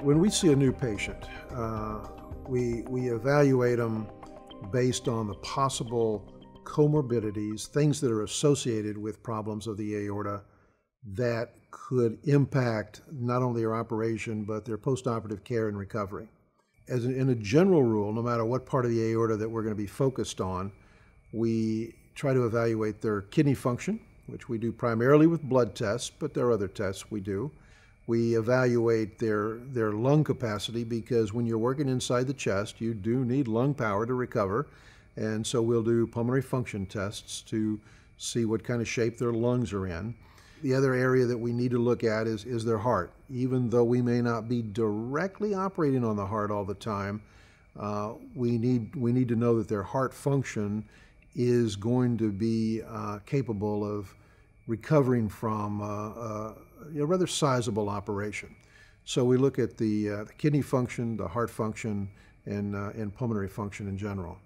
When we see a new patient, uh, we, we evaluate them based on the possible comorbidities, things that are associated with problems of the aorta that could impact not only their operation but their postoperative care and recovery. As in, in a general rule, no matter what part of the aorta that we're going to be focused on, we try to evaluate their kidney function, which we do primarily with blood tests, but there are other tests we do. We evaluate their, their lung capacity because when you're working inside the chest, you do need lung power to recover. And so we'll do pulmonary function tests to see what kind of shape their lungs are in. The other area that we need to look at is, is their heart. Even though we may not be directly operating on the heart all the time, uh, we, need, we need to know that their heart function is going to be uh, capable of recovering from uh, a rather sizable operation. So we look at the, uh, the kidney function, the heart function, and, uh, and pulmonary function in general.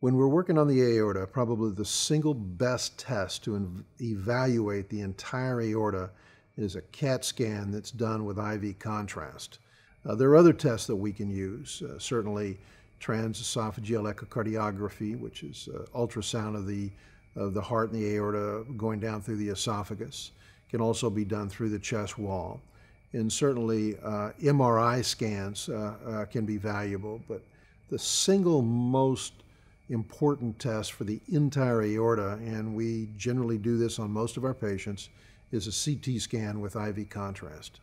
When we're working on the aorta, probably the single best test to evaluate the entire aorta is a CAT scan that's done with IV contrast. Uh, there are other tests that we can use, uh, certainly transesophageal echocardiography, which is uh, ultrasound of the of the heart and the aorta going down through the esophagus. Can also be done through the chest wall. And certainly uh, MRI scans uh, uh, can be valuable, but the single most important test for the entire aorta, and we generally do this on most of our patients, is a CT scan with IV contrast.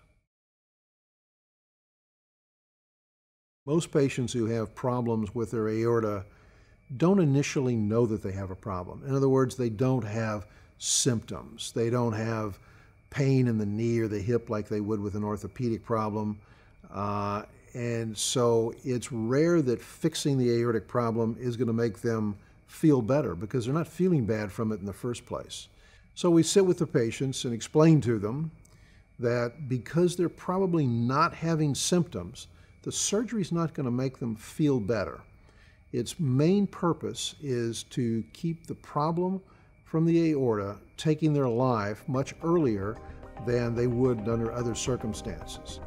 Most patients who have problems with their aorta don't initially know that they have a problem. In other words, they don't have symptoms. They don't have pain in the knee or the hip like they would with an orthopedic problem. Uh, and so it's rare that fixing the aortic problem is going to make them feel better because they're not feeling bad from it in the first place. So we sit with the patients and explain to them that because they're probably not having symptoms, the surgery is not going to make them feel better. Its main purpose is to keep the problem from the aorta taking their life much earlier than they would under other circumstances.